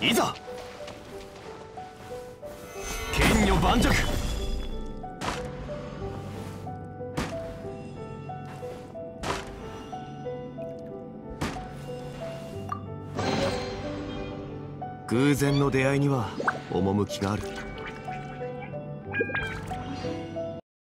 いざ。剣女盤石。偶然の出会いには趣がある。